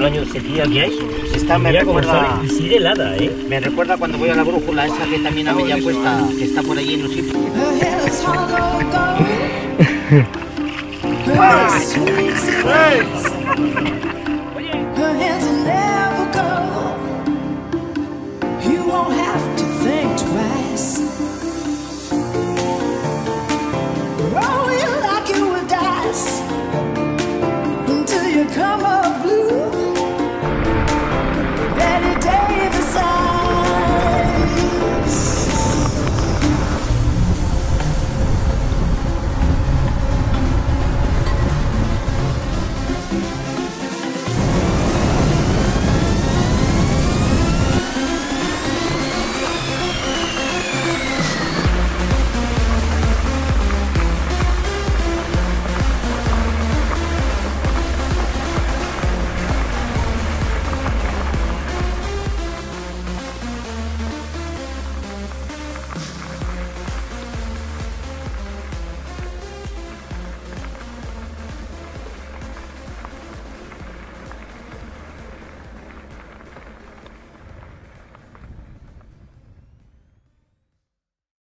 coño de sequía que hay. Esta me Mira recuerda. Y sigue helada, ¿eh? me recuerda cuando voy a la brújula esa que también había puesta, que está por allí en los sitios.